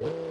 you.